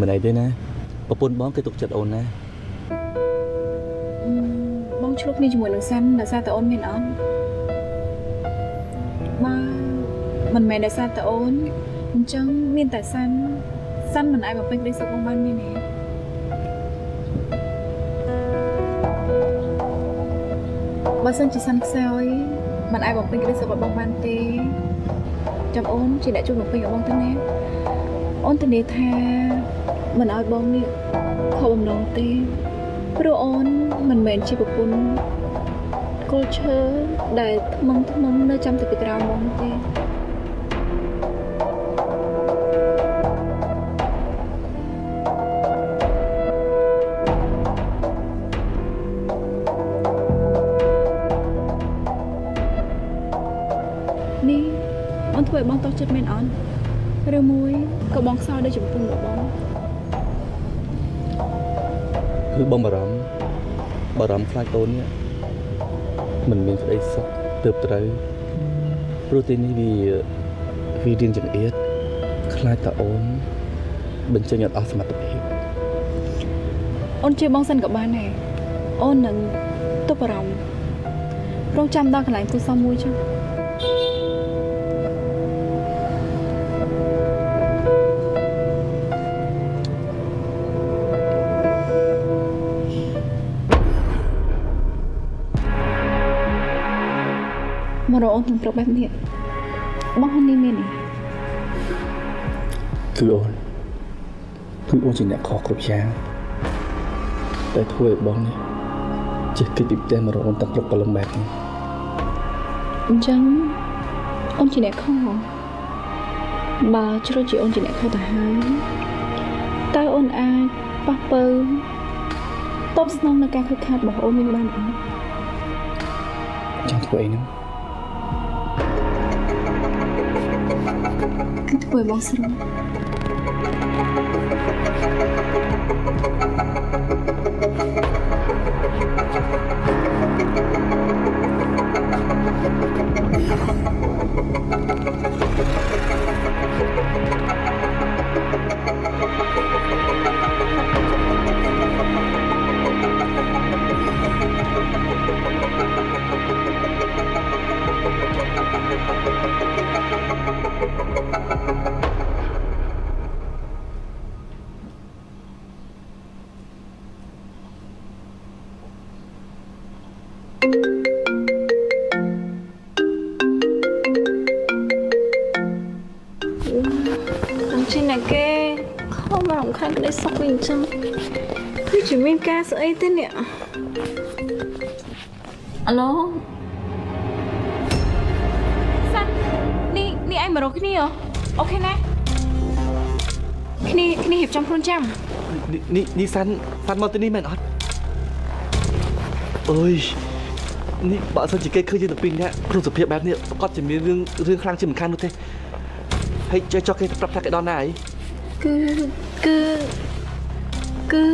មិនអីទេណាប្រពន្ធបងគេទុកចិត្តអូនណាបងឆ្លុះគ្នាជាមួយនឹងសាន់ដោយសារតែអូនមានអត់បាទមិនមែនដោយសារតែអូនអញ្ចឹងមានតែសាន់សាន់មិនអាចបំពេញក្តីសុខបងបានមានទេបើសិនជាសាន់ខ្សោយមិនអាចបំពេញក្តីសុខរបស់បងបានទេចាំអូនជាអ្នកជួយបំពេញរបស់បងទៅណាអូនធានាថា មិនឲ្យបងនេះខកបំណងទេព្រោះអូនមិនមែនជាប្រពន្ធគល់ឈើដែលថ្មឹងថ្មឹងនៅចាំតែពីក្រៅមកនោះទេនេះអូនធ្វើឲ្យបងតោះចិត្តមែនអត់ឬមួយក៏បងខ្សោយដោយចំពោះរបស់ គឺបងបារម្ភបារម្ភខ្លាចអូននេះមិនមានក្តីសុខទើបត្រូវព្រោះទីនេះវាវារៀនចង្អៀតខ្លាចតអូនបញ្ចេញអត់អស់សមត្ថភាពអូនជឿបងសិនក៏បានដែរអូននឹងទប់អារម្មណ៍រងចាំដល់កន្លែងគូសំមួយចុះ រកអូនក្នុងព្រឹកបែបនេះបងហ៊ុននេះមានទេគឺអូនគឺអូនជាអ្នកខុសគ្រប់យ៉ាងតែធ្វើឲ្យបងនេះចេះគិតពីផ្ទះមករកអូនទឹកព្រឹកព្រលឹមបែបនេះអញ្ចឹងអូនជាអ្នកខុសបើជ្រុលជាអូនជាអ្នកខុសទៅហើយតើអូនអាចប៉ះពើតបស្នងនឹងការខិតខាតរបស់អូនវិញបានអត់ចង់ធ្វើអីហ្នឹង គឺធ្វើឲ្យ គឺជាមានការស្អីទេនេះអាឡូសាន់នេះនេះឯងមករកគ្នាហ៎អូខេណាគ្នាគ្នារៀបចំខ្លួនចាំនេះនេះនេះសាន់សាន់មកទីនេះមែនអត់អើយនេះបើសិនជាគេឃើញយើងទៅពីរនាក់ក្នុងសភាពបែបនេះប្រកាសជាមានរឿងរឿងខ្លាំងជាមិនខាននោះទេហើយចុះចុះគេប្រាប់ថាគេដល់ណាអីគឺគឺ គឺ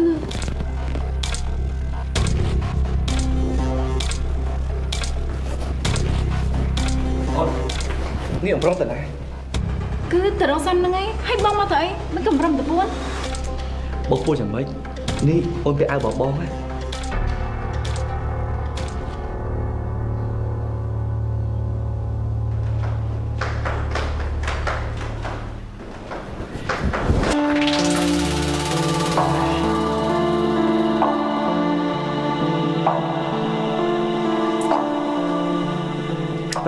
នេះអំប្រងតើណាគឺទៅរកសាន់ហ្នឹងឯងហើយបងមកទៅអីមិនកំរឹមទៅពួនបងពួរយ៉ាងម៉េចនេះអូនពាក់អាវបងបងណាតែ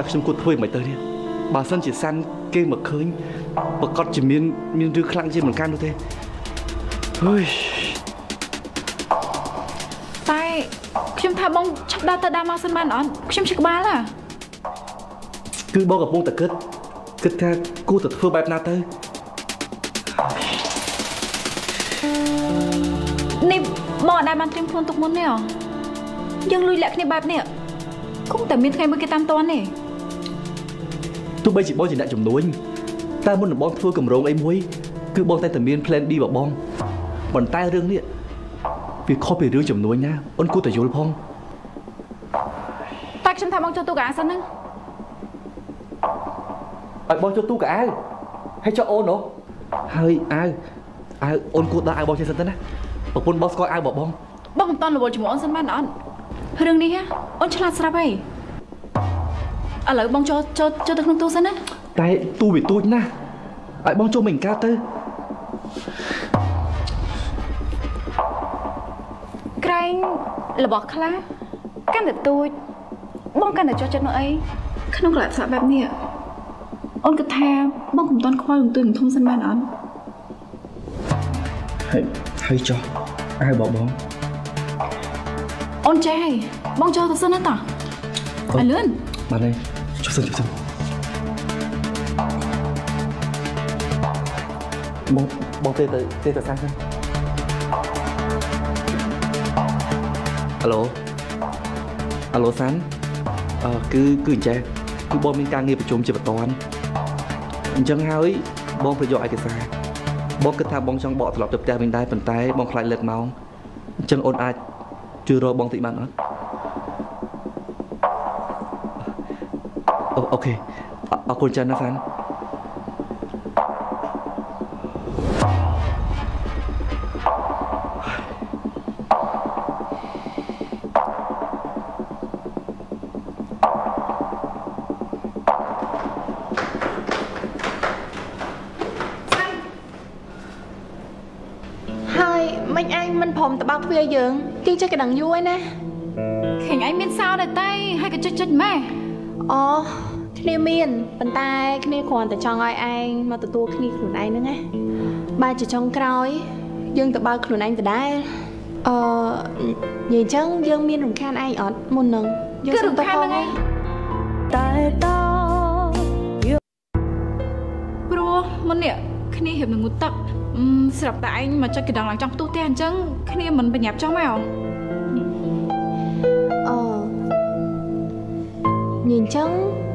ខ្ញុំគួរធ្វើមិនទៅនេះបើសិនជាសាន់គេមកឃើញប្រកាសជាមានមានរឿងខ្លាំងជាមិនកាន់នោះទេអើយតែខ្ញុំថាបងឆាប់ដើរទៅដើរមកសិនបានអត់ខ្ញុំឈឺក្បាលហ่ะគឺបងកំពុងតែគិតគិតថាគួរតែធ្វើបែបណាទៅនេះបងអត់ដែលបានត្រៀមខ្លួនទុកមុនទេហ៎យើងលួចលាក់គ្នាបែបនេះគង់តែមានថ្ងៃមួយគេតាមតន់ទេ ទោះបីជាបងជាអ្នកជំនួញតែមុននឹងបងធ្វើកម្រងអីមួយគឺបងតែតែមាន plan B របស់បងប៉ុន្តែរឿងនេះវាខុសពីរឿងជំនួញណាអូនគួរតែយល់ផងតែខ្ញុំថាបងចូលទូកអាសិនហ្នឹងឲ្យបងចូលទូកៅអៅហើយចុះអូនហ៎ហើយអាវអាវអូនគួរដាក់អាវបងចេះសិនទៅណាប្រពន្ធបងស្គាល់អាវបងបងបងមិនតន់រវល់ជាមួយអូនសិនបានអត់រឿងនេះហ៎អូនឆ្លាតស្រាប់ហើយ ឥឡូវបងចូលចូលចូលទៅក្នុងទូសិនណាតែទូវាទូចណាស់ឲ្យបងចូលមិនកើតទៅក្រែងរបស់ខ្លះកាន់តែទូចបងកាន់តែចោះចិត្តនោះអីក្នុងកលៈស័កបែបនេះអូនគិតថាបងកុំតន់ខ្វល់នឹងទួយនឹងធំសិនបានអត់ហើយហើយចុះអាវបងបងអូនចេះហើយបងចូលទៅសិនណាតោះឲ្យលឿនបានហើយ ចុះសិនចុះសិនបងបងទេទៅទេទៅសាំងសិនអាឡូអាឡូសាន់អឺគឺគឺអញ្ចេះគឺបងមានការងារប្រជុំជាបន្ទាន់អញ្ចឹងហើយបងប្រយោគឯកសារបងគិតថាបងចង់បកត្រឡប់ទៅផ្ទះវិញដែរប៉ុន្តែបងខ្លាចលើកម៉ោងអញ្ចឹងអូនអាចជួយរកបងតិចបានអត់ អូអូខេអអរគុណច្រើនណាស់សាន់ហើយមិញឯងមិនព្រមទៅបើកទ្វារយើង គេចេះកណ្ដឹងយូរហើយណាឃើញឯងមានសោដែរតែហើយក៏ចុចចុចម៉ែអូគ្នាមានប៉ុន្តែគ្នាគ្រាន់តែចង់ឲ្យឯងមកទទួលគ្នាខ្លួនឯងហ្នឹងណាបើជាចុងក្រោយ យើងទៅបើកខ្លួនឯងដដែលអឺនិយាយអញ្ចឹងយើងមានរំខានឯងអត់មុននឹងយើងគឺរសុំំទៅខានផងហ្នឹងឯងតែតព្រោះមុននេះគ្នារៀបនឹងងូតទឹកអឺស្រាប់តែឯងមកចុចកណ្ដងឡើងចង់ផ្ទុះទេអញ្ចឹងគ្នាមិនបញ្ញាប់ចង់មកអឺនិយាយអញ្ចឹងឯង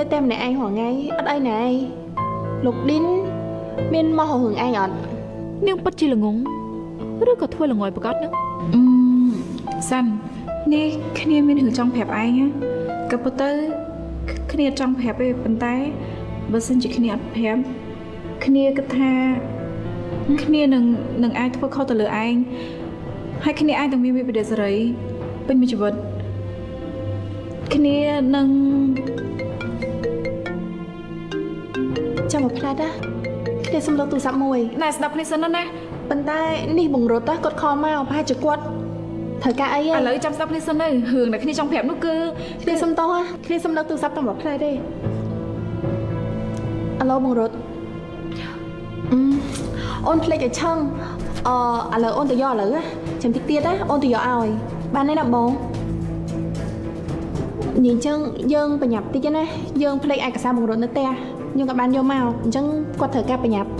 នៅតែម្នាក់ឯងរាល់ថ្ងៃអត់អីណាឯងលោកឌិនមានមកហៅរឿងឯងអត់នាងពិតជាល្ងងឬក៏ធ្វើល្ងយប្រកាសហ្នឹងអឺសាន់នេះគ្នាមានរឿងចង់ប្រាប់ឯងណាក៏ប៉ុន្តែគ្នាអត់ចង់ប្រាប់ទេប៉ុន្តែបើសិនជាគ្នាអត់ប្រាប់គ្នាគិតថាគ្នានឹងនឹងអាចធ្វើខុសទៅលើឯងហើយគ្នាអាចនឹងមានវិបត្តិសេរីពេញមួយជីវិតគ្នានឹង ចាំមកផ្លាត់ណាគ្នាសុំលើកទូរស័ព្ទមួយណែស្ដាប់គ្នាសិនណាណាប៉ុន្តែនេះបង្រត់ណាគាត់ខលមកប្រហែលជាគាត់ត្រូវការអីឥហ៎ឡូវចាំស្ដាប់គ្នាសិនទៅរឿងដែលគ្នាចង់ប្រាប់នោះគឺគ្នាសុំតោះណាគ្នាសុំលើកទូរស័ព្ទតាមមកផ្លែទេអាឡូបង្រត់អឺអូនភ្លេចឲ្យឆឹងអឺឥឡូវអូនទៅយកឥឡូវណាចាំតិចទៀតណាអូនទៅយកឲ្យបានទេណាបងនិយាយអញ្ចឹងយើងបញ្ញាប់តិចណាយើងភ្លេចឯកសារបង្រត់នៅផ្ទះ យើងក៏បានយកមកអញ្ចឹងគាត់ត្រូវការបញ្ញាប់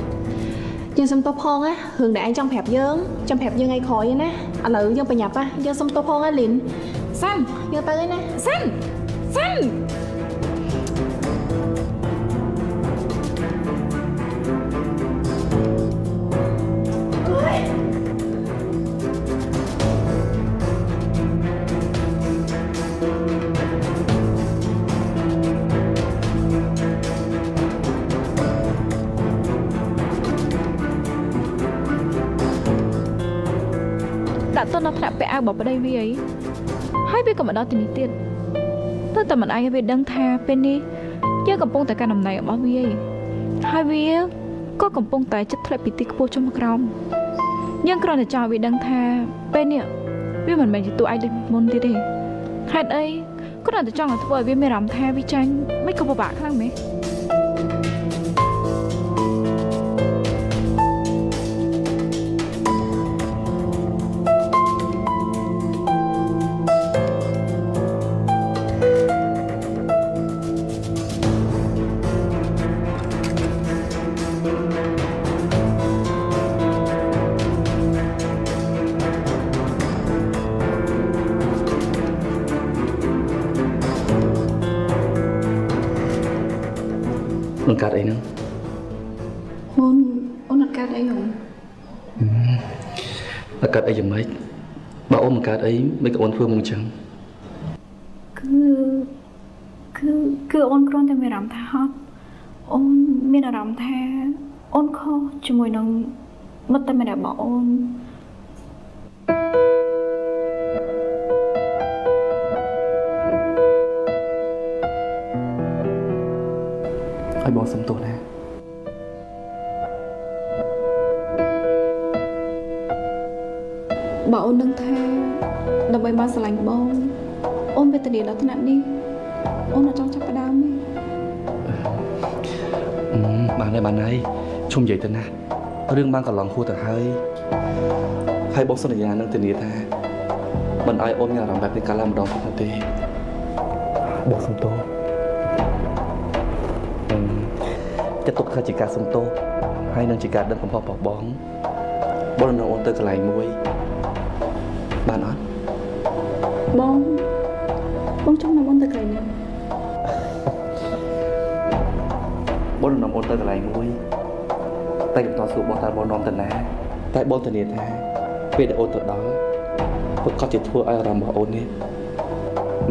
យើងសុំទោសផងណារឿងដែលឯងចង់ប្រាប់យើងចាំប្រាប់យើងឲ្យក្រោយណាឥឡូវយើងបញ្ញាប់ណាយើងសុំទោសផងណាលីនសាន់យើងទៅឯណាសាន់សាន់ របស់ប្តីវាអីហើយវាក៏មកដល់ទីនេះទៀតតែតែមិនអាចឲ្យវាដឹងថាពេលនេះយើងកំពុងតែកាន់តំណែងរបស់វាអីហើយវាក៏កំពុងតែចិត្តធ្លាក់ពីទីខ្ពស់ចុះមកក្រោមយើងគ្រាន់តែចង់ឲ្យវាដឹងថាពេលនេះវាមិនមែនជាតួឯកដូចមុនទៀតទេហេតុអីគ្រាន់តែចង់ឲ្យធ្វើឲ្យវាមានអារម្មណ៍ថាវាចាញ់មិនក៏ពិបាកខ្លាំងមែន បើកាត់អីយ៉ាងម៉េចបើអូនមិនកាត់អីមិនក៏អូនធ្វើមកអញ្ចឹងគឺគឺគឺអូនគ្រាន់តែមានអារម្មណ៍ថាហត់អូនមានអារម្មណ៍ថាអូនខុសជាមួយនឹងមកតែម្នាក់បងអូនឲ្យបងសុំទោសណា បីបានស្រឡាញ់បងអូនវេទនាដល់ថ្នាក់នេះអូនអត់ចង់ចាប់ផ្ដើមទេអឺបានហើយបានហើយឈុំនិយាយទៅណារឿងបានកន្លងហួសទៅហើយហើយបងសន្យានឹងធានាថាមិនឲ្យអូនមានអារម្មណ៍បែបនេះកើតឡើងម្ដងទៀតនោះទេបងសុំទោសអឺចាត់ទុកថាជាការសុំទោសហើយនឹងជាការដឹងកំហុសរបស់បងបងនឹងអូនទៅកន្លែងមួយបានអត់ បងបងចង់នាំអូនទៅកន្លែងណាបងនឹងនាំអូនទៅកន្លែងមួយតែកំតសួរបងតើបងនាំទៅណាតែបងធានាថាពេលដែលអូនទៅដល់ប្រកាសជាធ្វើឲ្យអារម្មណ៍របស់អូននេះ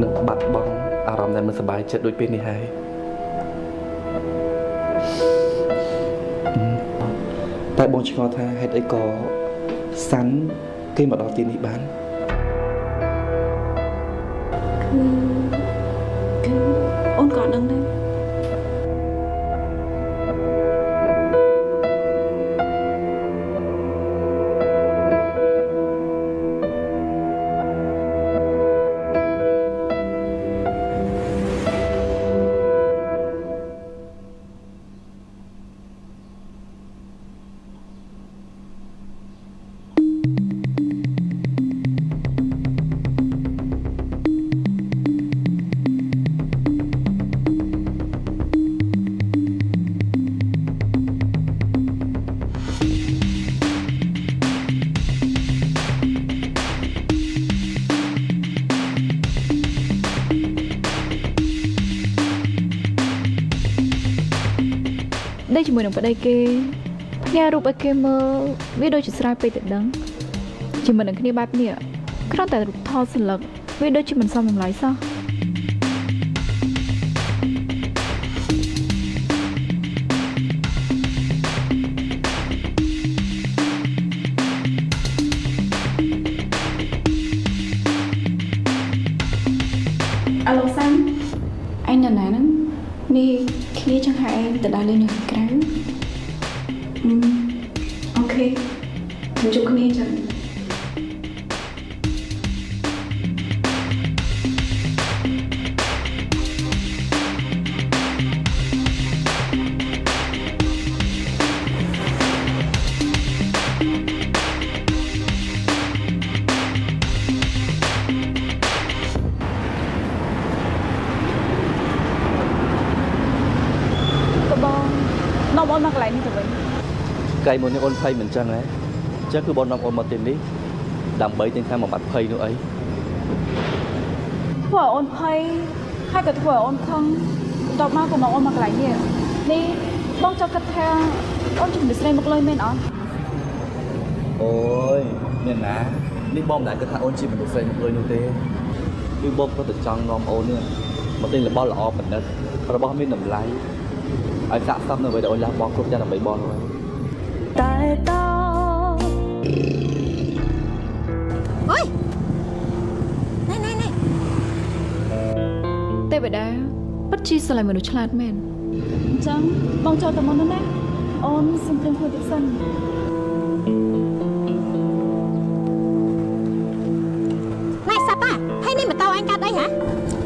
នឹងបាត់បង់អារម្មណ៍ដែលមិនសប្បាយចិត្តដូចពេលនេះហើយអឺតែបងឆ្ងល់ថាហេតុអីក៏សាន់គេមកដល់ទីនេះបាន គឺ ជាមួយនឹងប្តីគេផ្ញើរូបឲ្យគេមើលវាដូចជាស្រាយពេកទៅដឹងជាមួយនឹងគ្នាបែបនេះគ្រាន់តែរូបថតសន្លឹកវាដូចជាមិនសមតម្លៃសោះអាឡូសាំអញនៅណាហ្នឹងនេះគ្នាចង់ហៅឯងទៅដើរលេងនៅ មកកន្លែងនេះទៅវិញកៃមុននេះអូនភ័យមិនចឹងហ៎អញ្ចឹងគឺបងនាំអូនមកទីនេះដើម្បីទាំងថាមកបាត់ភ័យនោះអីធ្វើឲ្យអូនភ័យហើយក៏ធ្វើឲ្យអូនខឹងបន្ទាប់មកក៏នាំអូនមកកន្លែងនេះនេះបងចង់គិតថាអូនជំនឿស្រីមកលុយមែនអត់អូយមានណានេះបងមិនដែលគិតថាអូនជាមនុស្សស្រីមកលុយនោះទេគឺបងគាត់តែចង់នាំអូននេះមកទិញរបស់ល្អប្រណិតរបស់មានតម្លៃ ឲ្យសាកសមនៅអ្វីដែលអូនលះបង់គ្រប់យ៉ាងដើម្បីបងនោះហើយតែតោអើយណែណែណែទេវតាពិតជាស្រឡាញ់មនុស្សឆ្លាតមែនអញ្ចឹងបងចូលទៅមុននោះណាអូនសុំព្រមធ្វើទៀតសិនណែសាប់តាហើយនេះម៉ូតូអញកាត់អីហ៎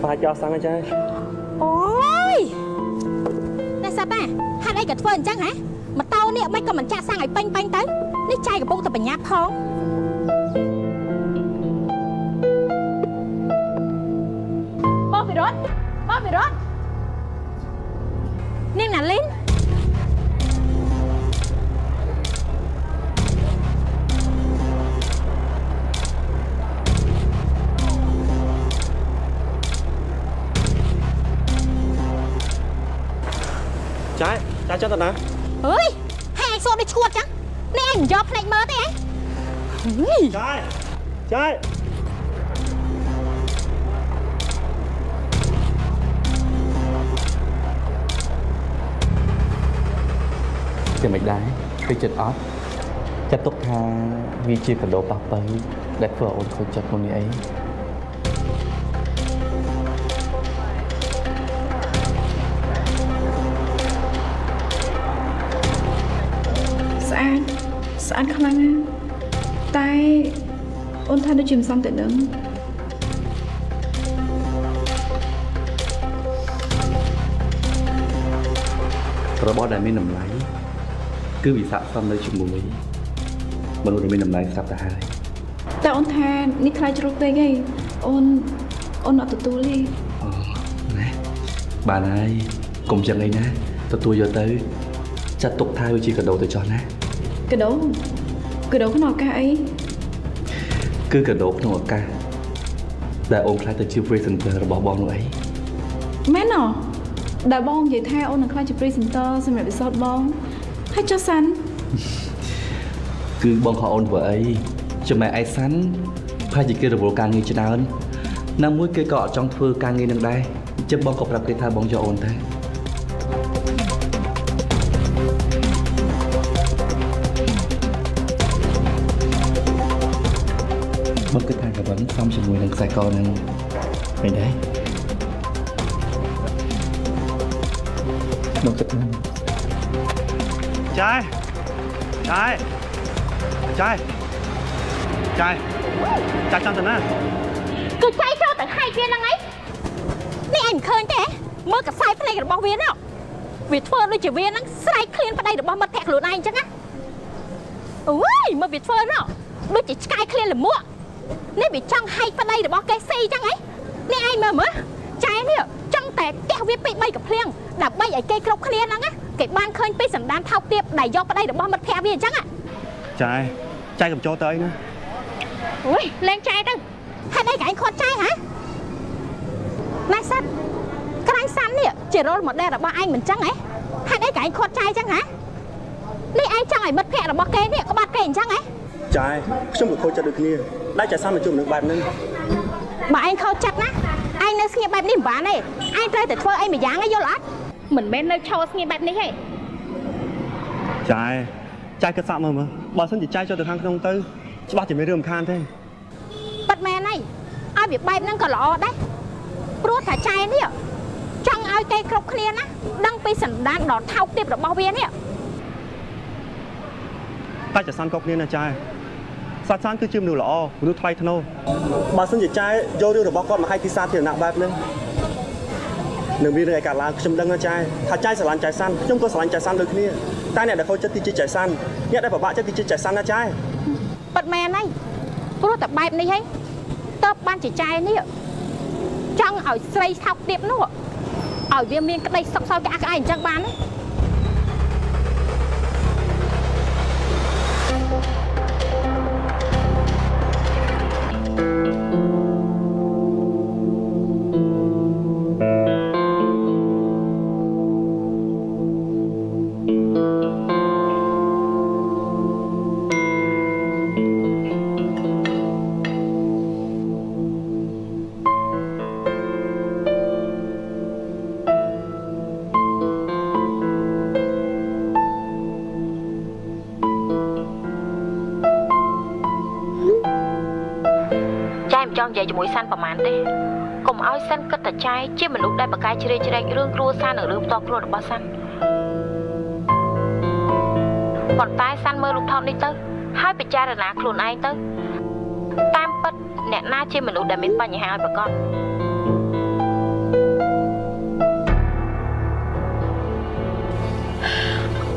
បាចោះសាំងចាអូយណែ សាប់តាហេតុអីក៏ធ្វើអញ្ចឹងហ៎ម៉ូតូនេះមិនក៏មិនចាក់សាំងឲ្យពេញពេញទៅនេះចៃកំពុងតែបញ្ញាប់ផងបងវិរតបងវិរតនាងណាលីន ចាចាចុះទៅណាអើយហើយឯងសួរដូចឈួតចឹងនេះឯងមិនយកភ្នែកមើលទេហ៎ហីចាចាជាមិនដែរពេកចិត្តអត់ចចាត់ទុកថាវាជាកដោប៉ះប៉ូវដែលធ្វើឲ្យអូនខូចចិត្តមុននេះអី ស្អាតខ្លាំងណាស់តែអូនថាដូចជាមិនសមទៅនឹងរបស់ដែលមានតម្លៃគឺវាស័ក្តិសមនៅជាមួយមនុស្សដែលមានតម្លៃស្រាប់ទៅហើយតែអូនថានេះខ្លាចជ្រុលពេកហីអូនអូនអត់ទទួលទេអូណាបានហើយកុំចឹងអីណាទទួលយកទៅចាត់ទុកថាវាជាកដោទៅចោះណា កដោកដោក្នុងឱកាសអីគឺកដោក្នុងឱកាសដែលអូនខ្លាចទៅជា presenter របស់បងនោះអីមែនអដែលបងនិយាយថាអូននឹងខ្លាចជា presenter សម្រាប់វិសោតបងហើយចុះសាន់គឺបងខោអូនធ្វើអីចំណែកឯសាន់ប្រហែលជាគេរវល់ការងារច្រើនណាមួយគេក៏អត់ចង់ធ្វើការងារនឹងដែរអញ្ចឹងបងក៏ប្រាប់គេថាបងយកអូនទៅប ងគិតថាកវិនសំជាមួយនឹងខ្សែកនឹងមិនដែរបងគិតថាចាយចាយចាយចាយចាយចាំទៅណាគឺចៃចូលទៅហែកវាហ្នឹងឯងនេះឯងមិនឃើញទេមើលកសែភ្នែករបស់វាណោះវាធ្វើដូចជាវាហ្នឹងស្រែកឃ្លានប្តីរបស់មិត្តភក្តិខ្លួនឯងអញ្ចឹងណាអូយមើលវាធ្វើណោះដូចជាឆ្កែឃ្លានលមួក នេះវាចង់ហែកប្តីរបស់កេស៊ីអញ្ចឹងឯងនេះឯងមើលមើលចែនេះចង់តែកះវាពេកបីកំភ្លៀងដើម្បីឲ្យគេគ្រប់គ្នាហ្នឹងណាគេបានឃើញពីសន្តានថោកទាបដែលយកប្តីរបស់មិត្តភក្តិវាអញ្ចឹងណាចាយចាយកុំចូលទៅអីណាអូយលេងចែទៅហេតុអីកែងខាត់ចែហ៎ណែសិតក្រាញ់សាន់នេះជារលម៉ូដែលរបស់ឯងមិនចឹងហ៎ហេតុអីកែងខាត់ចែចឹងហ៎នេះឯងចង់ឲ្យមិត្តភក្តិរបស់គេនេះក្បត់គេអញ្ចឹងហ៎ ចាយខ្ញុំក៏ខូចចិត្តដូចគ្នាដែលចាយសាំមកជួបនឹងបែបហ្នឹងបើឯងខោចិត្តណាឯងនៅស្ងៀមបែបនេះមិនបានទេឯងត្រូវតែធ្វើអីមួយយ៉ាងឯងយល់អត់មិនមែននៅឈរស្ងៀមបែបនេះទេចាយចាយគិតសាក់មើលមើលបើសិនជាចាយចូលទៅខាងក្នុងទៅច្បាស់ជាមានរឿងរំខានទេប៉ិតមែនហើយឲ្យវាបែបហ្នឹងក៏ល្អដែរព្រោះថាចែនេះចង់ឲ្យគេគ្រប់គ្នាណាដឹងពីសន្តានដ៏ថោកទាបរបស់វានេះតែចាសាន់ក៏គ្នាណាចាយ សាច់សានគឺជាមនុស្សល្អមនុស្សថ្លៃថ្នូរបើសិនជាចាយយករឿងរបស់គាត់មកឲ្យទីសាធារណៈបែបហ្នឹងនឹងមានរឿងឯកាឡើងខ្ញុំដឹងណាចាយថាចាយស្រឡាញ់ចាយសាន់ខ្ញុំក៏ស្រឡាញ់ចាយសាន់ដូចគ្នាតែអ្នកដែលខូចចិត្តទីជាចាយសាន់អ្នកដែលពិបាកចិត្តទីជាចាយសាន់ណាចាយប៉ិតមែនហើយព្រោះតែបែបនេះហីតើបបានជាចែនេះចង់ឲ្យស្រីថោកទាបនោះឲ្យវាមានក្តីសុខសោកក្អាក់ក្អាយអញ្ចឹងបានទេ ចែមិ ង់និយាយជាមួយសាន់ប្រហែលទេកុំឲ្យសាន់គិតតែចែជាមនុស្សដែលបកកាយជ្រៀកជ្រែករឿងគ្រួសារនិងរឿងផ្ទាល់ខ្លួនរបស់សាន់ប៉ុន្តែសាន់មើលរូបថតនេះទៅហើយពិចារណាខ្លួនឯងទៅតាមពិតអ្នកណាជាមនុស្សដែលមានបញ្ហាឲ្យប្រកប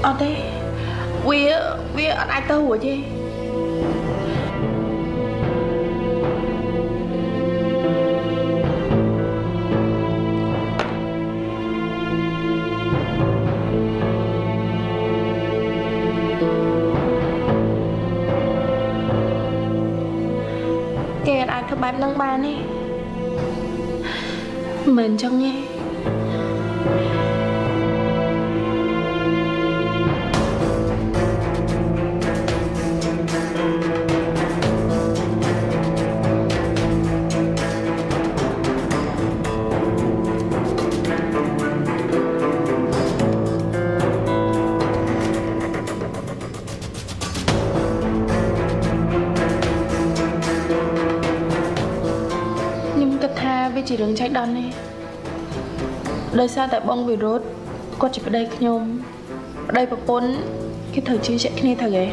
អត់ទេវាវាអត់អាចទៅរួចទេ បែបហ្នឹងបានទេមិនអញ្ចឹងទេ រឿងចៃដន្យទេដោយសារតែបងវិរុទ្ធគាត់ជាប្តីខ្ញុំប្តីប្រពន្ធគេត្រូវជឿជាក់គ្នាទៅហ៎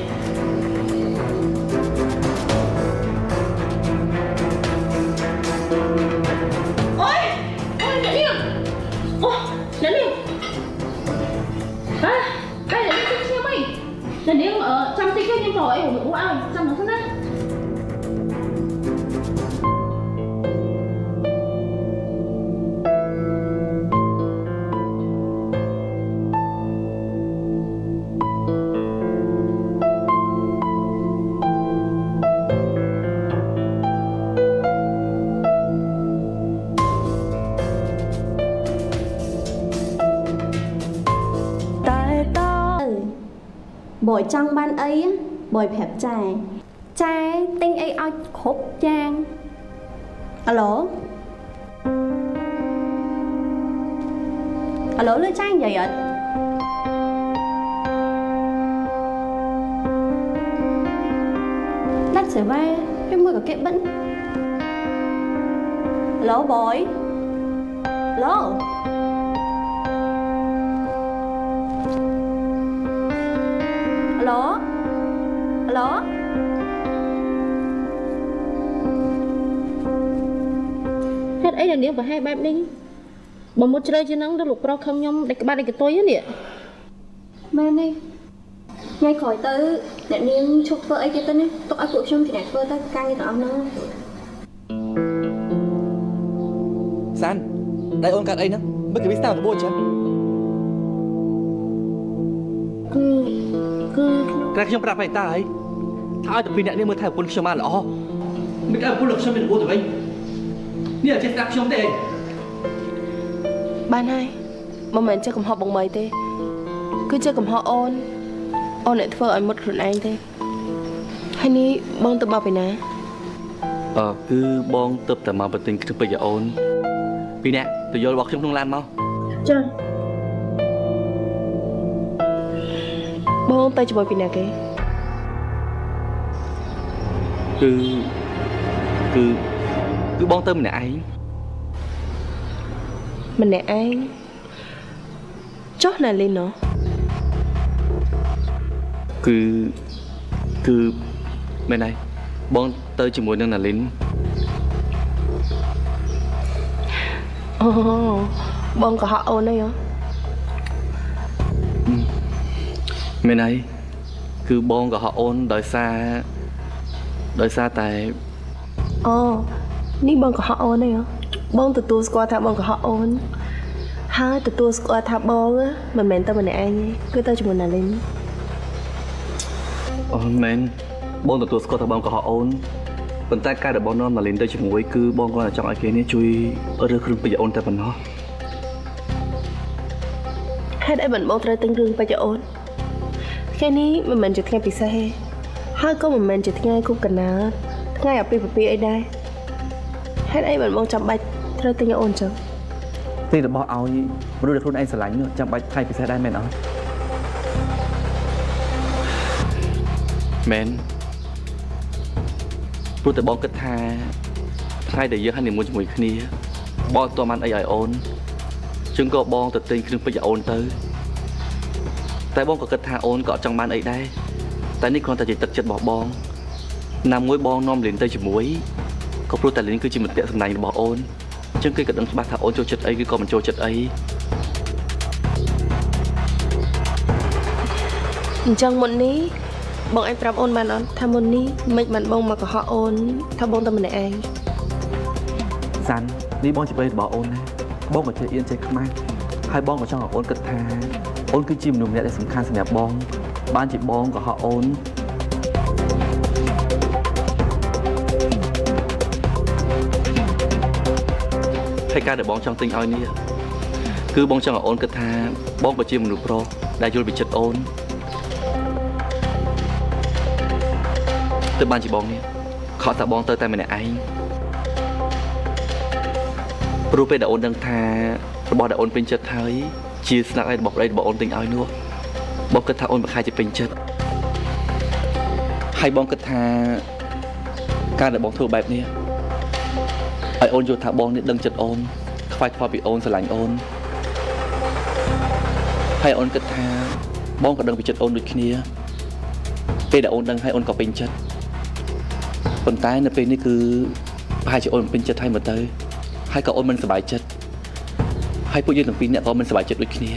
បើចង់បានអីបើប្រាប់ចែចែទិញអីឲ្យគ្រប់យ៉ាងអាឡូអាឡូលើចែនិយាយអត់ដាច់សេវាឬមួយក៏គេបិណ្ឌអាឡូបយអាឡូអាឡូ តុអីអ្នកនាងប្រហែលបែបនេះបើមុតជ្រៅជាងហ្នឹងទៅលោកប្រុសខឹងខ្ញុំដាច់ក្បាត់ដាច់កតុយហ្នឹងនេះមែនទេថ្ងៃក្រោយទៅអ្នកនាងឈប់ធ្វើអីទៀតទៅនេះទុកឲ្យពួកខ្ញុំជាអ្នកធ្វើទៅការងារទាំងអស់ហ្នឹងសានដៃអូនកាត់អីហ្នឹងមិនគេវាស្តាប់របួសចឹងគឺគឺតែខ្ញុំប្រាប់ឲ្យតាហើយថាឲ្យតែពីរអ្នកនេះមើលថែប្រពន្ធខ្ញុំបានល្អមិនឲ្យប្រពន្ធខ្ញុំមានរបួសទៅវិញ នេះអត់ចេះស្ដាប់ខ្ញុំទេបានហើយមិនមែនជាកំហុសបងមីទេ គឺជាកំហុសអូនអូនអ្នកធ្វើឲ្យមុតខ្លួនឯងទេហើយនេះបងទៅមកពីណាអឺគឺបងទៅតែមកបន្ទិញគ្រឿងពេជ្រឲ្យអូនពីរអ្នកទៅយករបស់ខ្ញុំក្នុងឡានមកចាបងទៅជាមួយពីណាគេគឺគឺ គឺបងទៅម្នាក់ឯងម្នាក់ឯងចុះណាលីនណូគឺគឺមែនហើយបងទៅជាមួយនឹងណាលីនអូបងក៏ហក់អូនហើយហ៎មែនហើយគឺបងក៏ហៅអូនដោយសារដោយសារតែអូ នេះបងក៏ហក់អូនហើយហ៎បងទទួលស្គាល់ថាបងក៏ហក់អូនហើយទទួលស្គាល់ថាបងមិនមែនតែម្នាក់ឯងទេគឺទៅជាមួយណាលីនអូនមែនបងទទួលស្គាល់ថាបងក៏ហៅអូនប៉ុន្តែការដែលបងនាំណាលីនទៅជាមួយគឺបងគាត់តែចង់ឲ្យគេនេះជួយរើសគ្រឿងពេជ្រឲ្យអូនតែប៉ុណ្ណោះហេតុអីមិនបងត្រូវទិញគ្រឿងពេជ្រឲ្យអូនថ្ងៃនេះមិនមែនជាថ្ងៃពិសេសទេហើយក៏មិនមែនជាថ្ងៃគប់កណ្ដាលថ្ងៃអាពាហ៍ពិពាហ៍អីដែរ ហេតុអីមិនបងចាំបាច់ត្រូវទិញឲ្យអូនចឹងទីរបស់ឲ្យមនុស្សដែលខ្លួនឯងស្រឡាញ់នោះចាំបាច់ថៃពិសេសដែរមែនអត់មែនព្រោះតែបងគិតថាថ្ងៃដែលយើងហើយនិមន្តជាមួយគ្នាបងអត់ទាន់បានអីឲ្យអូនជាងក៏បងទៅទិញគ្រឿងពេជ្រឲ្យអូនទៅ តែបងក៏គិតថាអូនក៏អត់ចង់បានអីដែរតែនេះគ្រាន់តែជាទឹកចិត្តរបស់បងណាមួយបងនាំលៀនទៅជាមួយ ក៏ព្រោះតែលៀនគឺជាមិត្តភក្តិសម្លាញ់របស់អូនអញ្ចឹងគេក៏ដឹងច្បាស់ថាអូនចូលចិត្តអីគឺក៏មិនចូលចិត្តអីអញ្ចឹងមុននេះបងអាចប្រាប់អូនបានអត់ថាមុននេះមិនបានបងមកកុហកអូនថាបងតែម្នាក់ឯងសាន់នេះបងជាប្តីរបស់អូនណាបងក៏ចេះអៀនចេះខ្មាស់ហើយបងក៏ចង់ឲ្យអូនគិតថាអូនគឺជាមនុស្សម្នាក់ដែលសំខាន់សម្រាប់បង បានជាបងក៏ហៅអូន ហើយការដែលបងចង់ទិញឲ្យនេះគឺបងចង់ឲ្យអូនគិតថាបងក៏ជាមនុស្សប្រុសដែលយល់ពីចិត្តអូនទៅបានជាបងនេះខកថាបងទៅតែម្នាក់ឯងព្រោះពេលដែលអូនដឹងថារបស់ដែលអូនពេញចិត្តហើយជាស្នាដៃរបស់ប្តីរបស់អូនទិញឲ្យនោះបងគិតថាអូនមិនខាយជាពេញចិត្តហើយបងគិតថាការដែលបងធ្វើបែបនេះ ឲ្យអូនយល់ថាបងនេះដឹងចិត្តអូនខ្វាយខ្វល់ពីអូនស្រឡាញ់អូនហើយអូនគិតថាបងក៏ដឹងពីចិត្តអូនដូចគ្នាពេលដែលអូនដឹងហើយអូនក៏ពេញចិត្តប៉ុន្តែនៅពេលនេះគឺប្រហែលជាអូនមិនពេញចិត្តហើយមកទៅហើយក៏អូនមិនសប្បាយចិត្តហើយពួកយើងទាំងពីរនាក់ក៏មិនសប្បាយចិត្តដូចគ្នា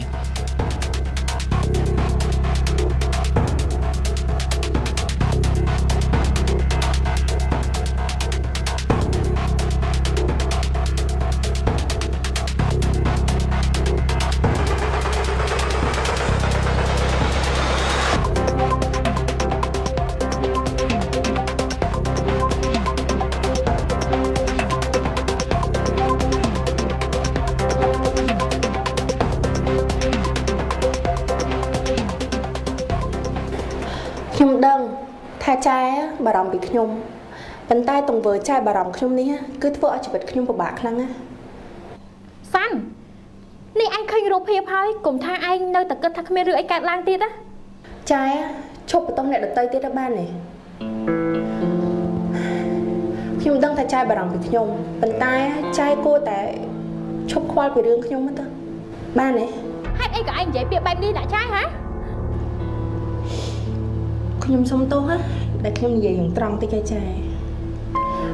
ខ្ញុំប៉ុន្តែទង្វើចែបារម្ភខ្ញុំនេះគឺធ្វើឲ្យជីវិតខ្ញុំពិបាកខ្លាំងណាស់សាន់នេះឯងឃើញរូបភាពហើយកុំថាឯងនៅតែគិតថាគ្មានរឿងអីកើតឡើងទៀតណាចែឈប់បន្ទោសអ្នកដតីទៀតទៅបានទេខ្ញុំដឹងថាចែបារម្ភពីខ្ញុំប៉ុន្តែចែគួរតែឈប់ខ្វល់ពីរឿងខ្ញុំមកទៅបានទេហេតុអីក៏ឯងនិយាយពាក្យបែបនេះដាក់ចាយហ៎ខ្ញុំសុំទោសណា ដែលខ្ញុំនិយាយយ៉ាងត្រង់តិចឯចា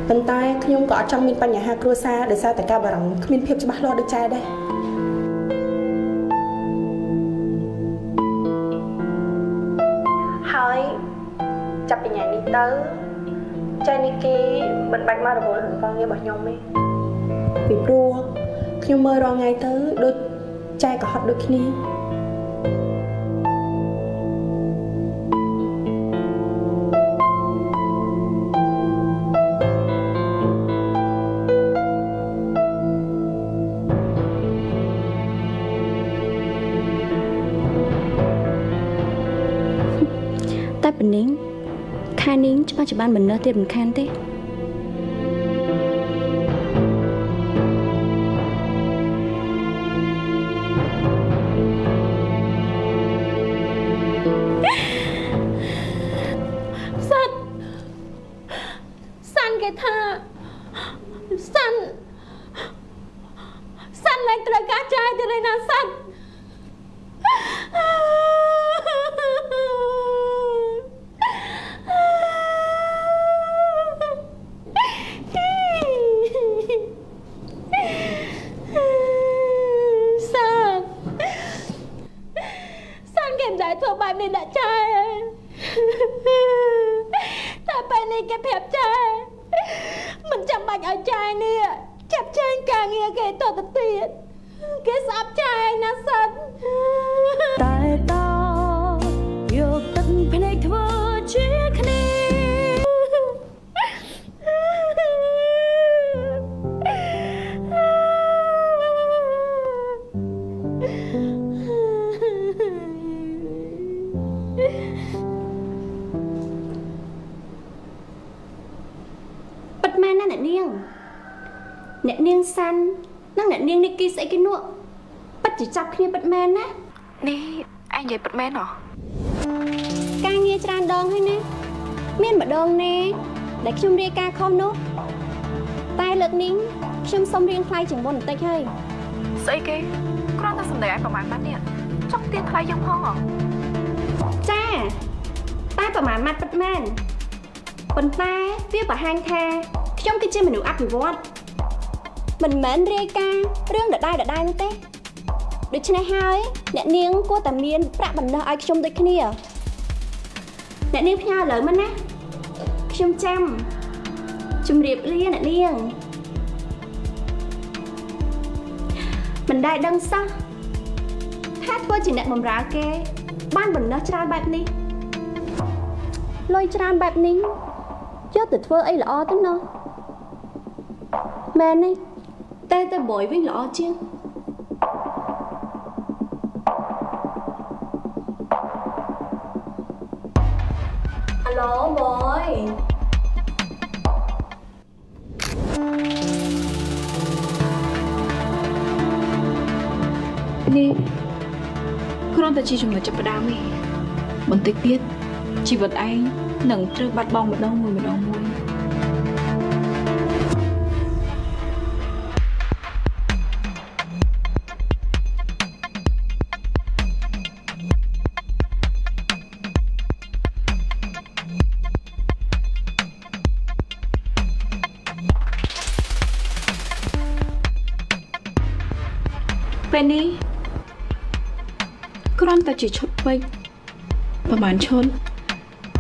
ប៉ុន្តែខ្ញុំក៏អត់ចង់មានបញ្ហាគ្រួសារដោយសារតែការបារម្ភគ្មានភាពច្បាស់លាស់ដូចចែដែរហើយចាប់ពីថ្ងៃនេះទៅចែនេះគេមិនបាច់មករវល់រឿងការងាររបស់ខ្ញុំទេពីព្រោះខ្ញុំមើលរាល់ថ្ងៃទៅដូចចែក៏ហត់ដូចគ្នា ច្បាស់ជាបានបណ្ដោះទៀតមិនខានទេ ថ្លៃជាងមុនបន្តិចហើយស្អីគេគ្រាន់តែសម្ដែងឲ្យប្រហែលម៉ាត់នេះចង់ទៀនថ្លៃយើងផងហ៎ចាតែប្រហែលម៉ាត់ពិតមែនប៉ុន្តែវាបង្ហាញថាខ្ញុំគឺជាមនុស្សអភិវឌ្ឍមិនមែនរាយការណ៍រឿងដដែលដដែលនោះទេដូច្នេះហើយអ្នកនាងគួរតែមានប្រាក់បណ្ដោះឲ្យខ្ញុំដូចគ្នាអ្នកនាងផ្ញើឥឡូវមកណាខ្ញុំចាំជំរាបលាអ្នកនាង មិនដែលដឹងសោះថាធ្វើជាអ្នកបម្រើគេ បានបណ្ដោះច្រើនបែបនេះលុយច្រើនបែបនេះយកទៅធ្វើអីល្អទៅណោះមែនទេតែតែបយវិញល្អជាងអាឡូបយ នេះគ្រាន់តែជាចំណុចចាប់ផ្ដើមទេបន្តិចទៀតជីវិតឯងនឹងត្រូវបាត់បង់ម្ដងមួយម្ដងមួយ ជាឈុតពេជ្រប្រហែលឈុត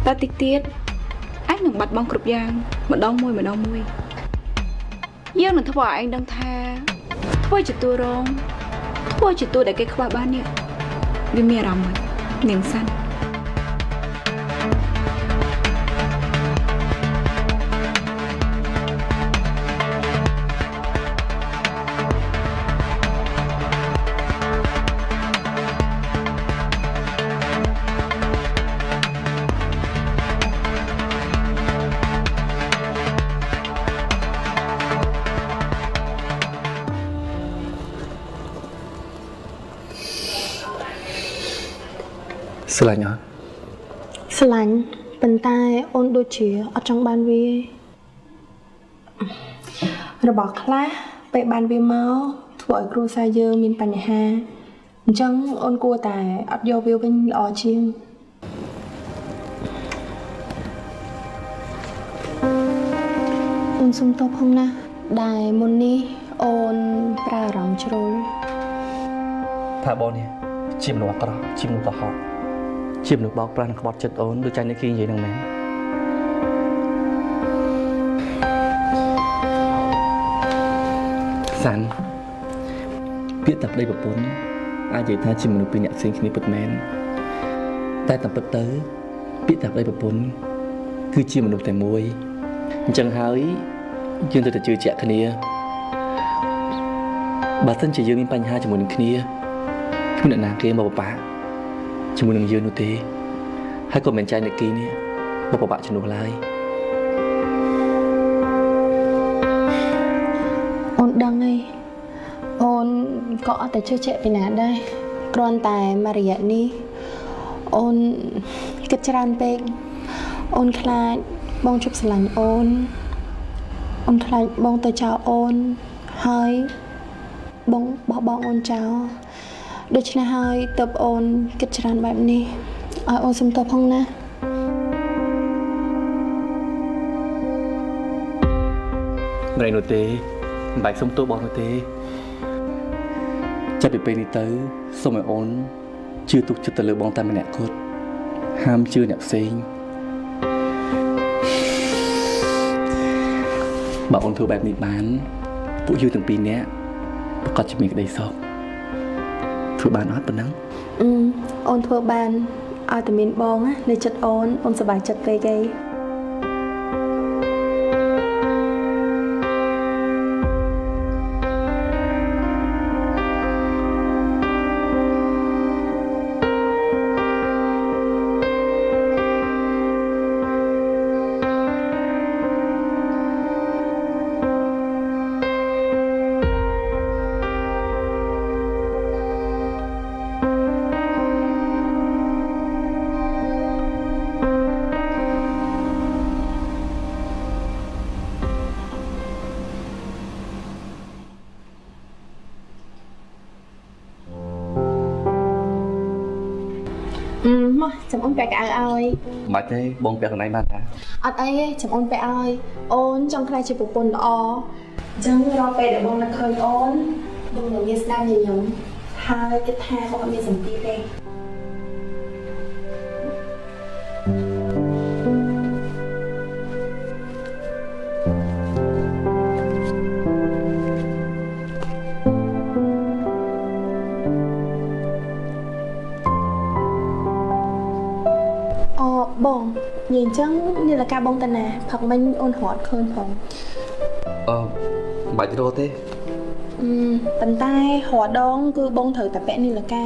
តែតិចទៀតឯងនឹងបាត់បង់គ្រប់យ៉ាងម្ដងមួយម្ដងមួយយើងនឹងធ្វើឲ្យឯងដឹងថាធ្វើជាតួរងធ្វើជាតួដែលគេខ្វះបាននេះវាមានអារម្មណ៍មិននាងសាន់ ស្រឡាញ់អត់ស្រឡាញ់ប៉ុន្តែអូនដូចជាអត់ចង់បានវារបស់ខ្លះពេលបានវាមកធ្វើឲ្យគ្រួសារយើងមានបញ្ហាអញ្ចឹងអូនគួរតែអត់យកវាវិញល្អជាងអូនសុំទោសផងណាដែលមុននេះអូនប្រើអារម្មណ៍ជ្រុលថាបងនេះជាមនុស្សអាក្រក់ជាមនុស្សកុហក ជាមនុស្សបោកប្រាស់និងក្បត់ចិត្តអូនដូចចាញ់នេះគេនិយាយនឹងមែនសាន់ពាក្យតាប្តីប្រពន្ធអាចនិយាយថាជាមនុស្សពីរអ្នកផ្សេងគ្នាពិតមែនតែតាមពិតទៅ ពាក្យតាប្តីប្រពន្ធគឺជាមនុស្សតែមួយអញ្ចឹងហើយយើងត្រូវតែជឿជាក់គ្នាបើសិនជាយើងមានបញ្ហាជាមួយនឹងគ្នាគ្មានអ្នកណាគេមកបបាក់ ជាមួយនឹងយើងនោះទេហើយក៏មិនចែកនាគីនេះមកបបាក់ជំនួសឡើយអូនដឹងហើយអូនក៏អត់តែជឿជាក់ពីណាដែរគ្រាន់តែមករយៈនេះអូនគិតច្រើនពេកអូនខ្លាចបងជប់ស្រឡាញ់អូនអូនខ្លាចបងទៅចោលអូនហើយបងបោះបង់អូនចោល ដូច្នេះហើយទៅអូនគិតច្រើនបែបនេះឲ្យអូនសុំទោសផងណាមិនអីនោះទេមិនបាច់សុំទោសបងនោះទេចាប់ពីពេលនេះទៅសូមឲ្យអូនជឿទុកចិត្តទៅលើបងតែម្នាក់គត់ហាមជឿអ្នកផ្សេងបើអូនធ្វើបែបនេះបាន ពួកយើងទាំងពីរនាក់ប្រកាសជាមានក្តីសុខ ធ្វើបានអត់ប៉ុណ្ណឹងអឺអូនធ្វើបានឲ្យតែមានបងណានៅចិត្តអូនអូនសប្បាយចិត្តពេកឯង ចាំអូនពាក់កៅអៅឲ្យមិនបាច់ទេបងពាក់កន្លែងបានតាអត់អីទេចាំអូនពាក់ឲ្យអូនចង់ខ្លាចជាប្រពន្ធល្អអញ្ចឹងរាល់ពេលដែលបងនឹកឃើញអូនបងនឹងមានស្នាមញញឹមហើយគិតថាបងអត់មានសម្ពាធទេ អូបងនិយាយអញ្ចឹងនេះលកាបងតាណាផឹកមិញអូនរត់ឃើញផងអឺមិនបាច់រត់ទេអឺប៉ុន្តែរត់ដង គឺបងត្រូវតែពាក់នេះលកា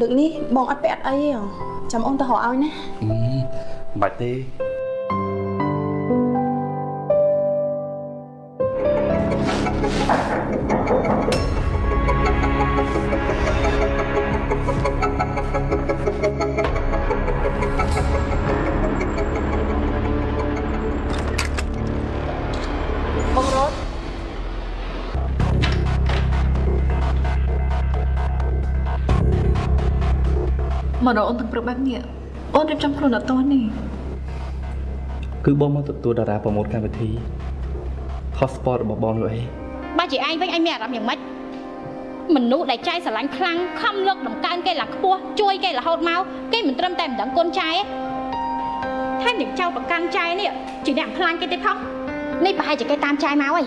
លើកនេះបងអត់ពាក់អត់អីទេហ៎ចាំអូនទៅរកឲ្យណាអឺមិនបាច់ទេ មករកអូនទាំងព្រឹកបែបនេះអូនរៀបចំខ្លួនអត់ទាន់នេះគឺបងមកទទួលតារាប្រម៉ូទកម្មវិធី Hotspot របស់បងលោកអីបើជាឯងវិញឯងមានអារម្មណ៍យ៉ាងម៉េចមនុស្សដែលចៃស្រឡាញ់ខ្លាំងខំលើកដំកើងគេឡើងខ្ពស់ជួយគេរហូតមកគេមិនត្រឹមតែមិនដឹងគុណចៃទេថែមទាំងចៅប្រកាន់ចៃនេះជាអ្នកខ្លាំងគេទៀតផងនេះប្រហែលជាគេតាមចៃមកហើយ